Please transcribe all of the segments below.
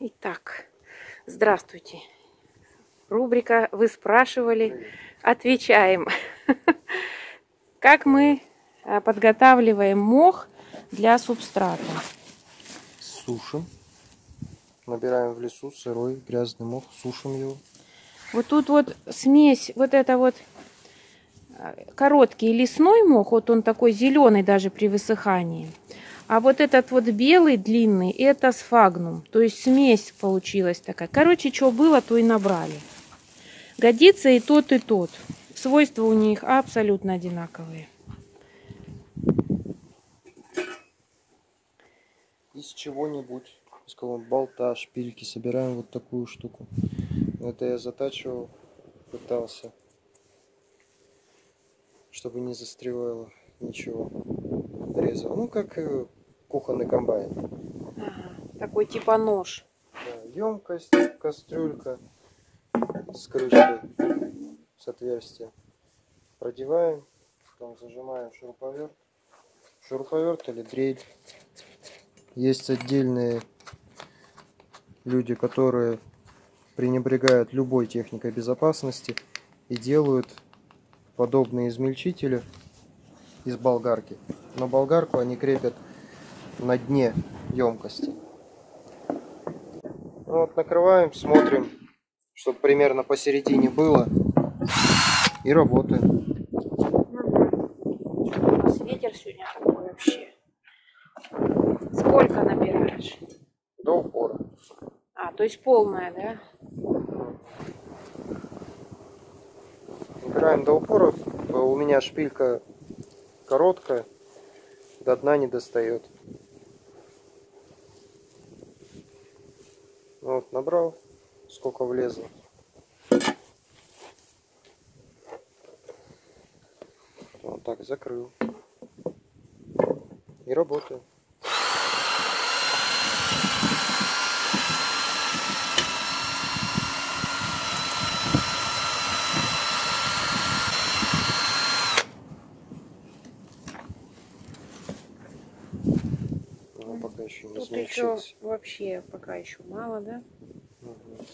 Итак, здравствуйте. Рубрика «Вы спрашивали?» Отвечаем. Как мы а, подготавливаем мох для субстрата? Сушим. Набираем в лесу сырой грязный мох, сушим его. Вот тут вот смесь, вот это вот а, короткий лесной мох, вот он такой зеленый даже при высыхании. А вот этот вот белый длинный, это сфагнум. То есть смесь получилась такая. Короче, что было, то и набрали. Годится и тот, и тот. Свойства у них абсолютно одинаковые. Из чего-нибудь, из какого болта, шпильки собираем вот такую штуку. Это я затачивал, пытался, чтобы не застревало ничего. Резал. Ну, как кухонный комбайн. Ага, такой типа нож. Да, емкость, кастрюлька с крышкой, с отверстием. Продеваем, потом зажимаем шуруповерт. Шуруповерт или дрель. Есть отдельные люди, которые пренебрегают любой техникой безопасности и делают подобные измельчители из болгарки. На болгарку они крепят на дне емкости. Ну вот накрываем, смотрим, чтобы примерно посередине было. И работаем. У нас ветер сегодня такой вообще. Сколько набираешь? До упора. А, то есть полная, да? Набираем до упора. У меня шпилька короткая, до дна не достает. Вот, набрал, сколько влезло. Вот так, закрыл. И работаю. Ну, пока еще не Тут еще вообще пока еще мало, да? Мгм.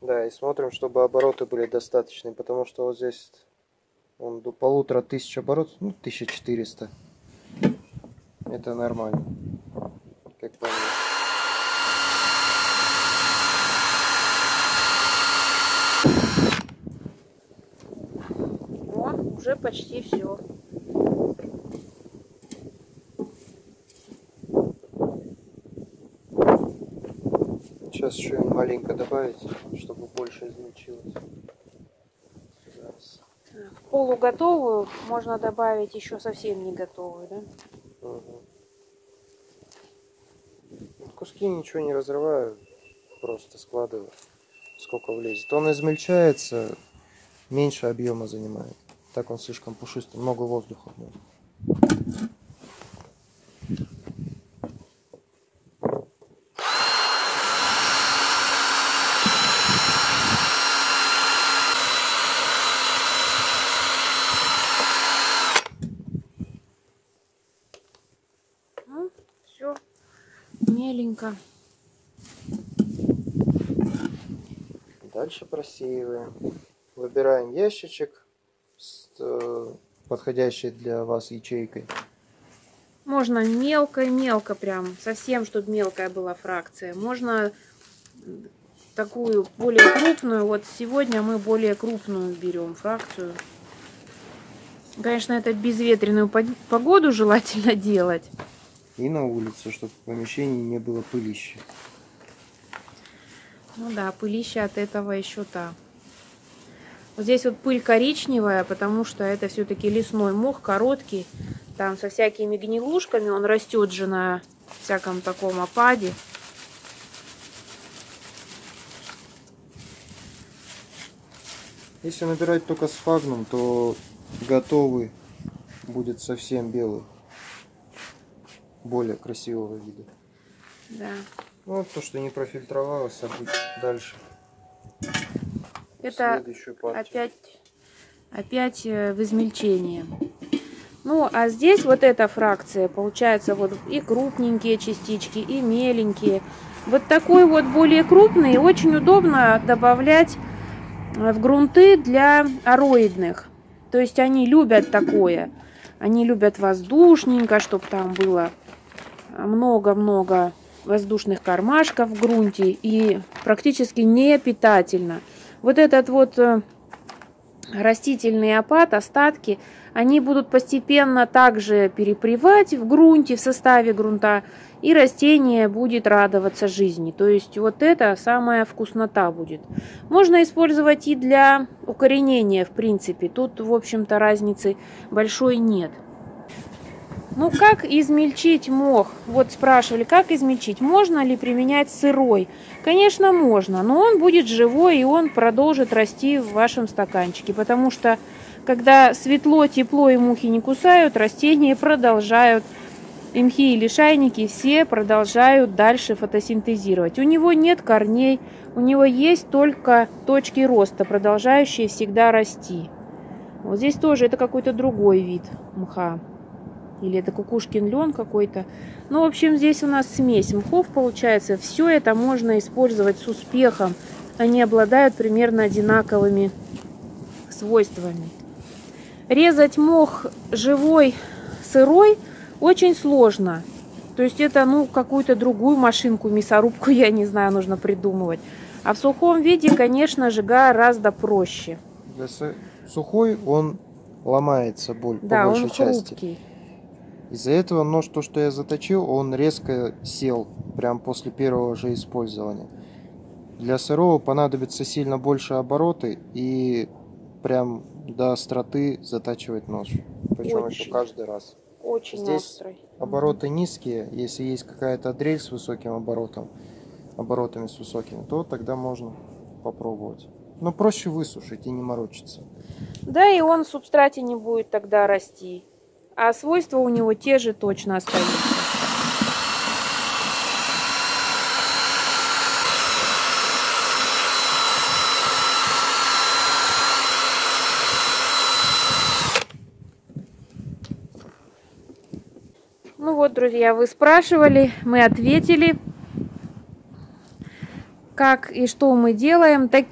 Да, и смотрим, чтобы обороты были достаточные, потому что вот здесь он до полутора тысяч оборотов, ну, 1400. Это нормально. Как по мне. О, уже почти все. Сейчас еще маленько добавить, чтобы больше измельчилось. Раз. В полуготовую можно добавить еще совсем не готовую, да? Мгм. Куски ничего не разрываю, просто складываю, сколько влезет. Он измельчается, меньше объема занимает. Так он слишком пушистый, много воздуха в нем. Ну, все. Меленько. Дальше просеиваем. Выбираем ящичек с э, подходящей для вас ячейкой. Можно мелко-мелко прям, совсем, чтобы мелкая была фракция. Можно такую более крупную. Вот сегодня мы более крупную берем фракцию. Конечно, это безветренную пог- погоду желательно делать. И на улице, чтобы в помещении не было пылища. Ну да, пылища от этого еще та. Вот здесь вот пыль коричневая, потому что это все-таки лесной мох, короткий. Там со всякими гнилушками, он растет же на всяком таком опаде. Если набирать только с фагном, то готовый будет совсем белый. Более красивого вида. Да. Ну, вот то, что не профильтровалось, а дальше. Это опять, опять э, в измельчении. Ну, а здесь вот эта фракция, получается, вот и крупненькие частички, и меленькие. Вот такой вот более крупный очень удобно добавлять э, в грунты для ароидных. То есть они любят такое. Они любят воздушненько, чтобы там было много-много воздушных кармашков в грунте и практически не питательно. Вот этот вот э, растительный опад, остатки, они будут постепенно также перепревать в грунте, в составе грунта, и растение будет радоваться жизни. То есть вот это самая вкуснота будет. Можно использовать и для укоренения, в принципе. Тут, в общем-то, разницы большой нет. Ну, как измельчить мох? Вот спрашивали, как измельчить? Можно ли применять сырой? Конечно, можно, но он будет живой и он продолжит расти в вашем стаканчике, потому что когда светло, тепло и мухи не кусают, растения продолжают, и мхи и лишайники все продолжают дальше фотосинтезировать. У него нет корней, у него есть только точки роста, продолжающие всегда расти. Вот здесь тоже это какой-то другой вид мха. Или это кукушкин лен какой-то. Ну, в общем, здесь у нас смесь мхов получается. Все это можно использовать с успехом. Они обладают примерно одинаковыми свойствами. Резать мох живой, сырой очень сложно. То есть это, ну, какую-то другую машинку, мясорубку, я не знаю, нужно придумывать. А в сухом виде, конечно же, гораздо проще. Сухой он ломается боль да, по большей он части. хрупкий. Из-за этого нож, то, что я заточил, он резко сел, прям после первого же использования. Для сырого понадобится сильно больше обороты и прям до остроты затачивать нож. Причем Очень. еще каждый раз. Очень Здесь острый. Обороты низкие, если есть какая-то дрель с высоким оборотом, оборотами с высокими, то тогда можно попробовать. Но проще высушить и не морочиться. Да, и он в субстрате не будет тогда расти. А свойства у него те же точно остаются. Ну вот, друзья, вы спрашивали, мы ответили, как и что мы делаем. Так,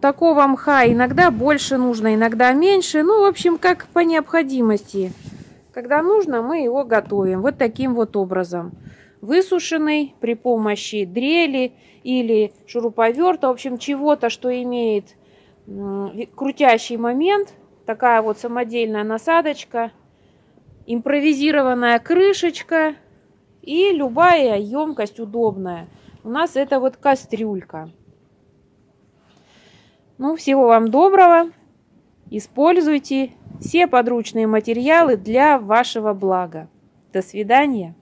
такого мха иногда больше нужно, иногда меньше. Ну, в общем, как по необходимости. Когда нужно, мы его готовим вот таким вот образом. Высушенный при помощи дрели или шуруповерта, в общем, чего-то, что имеет крутящий момент. Такая вот самодельная насадочка, импровизированная крышечка и любая емкость удобная. У нас это вот кастрюлька. Ну, всего вам доброго. Используйте все подручные материалы для вашего блага. До свидания.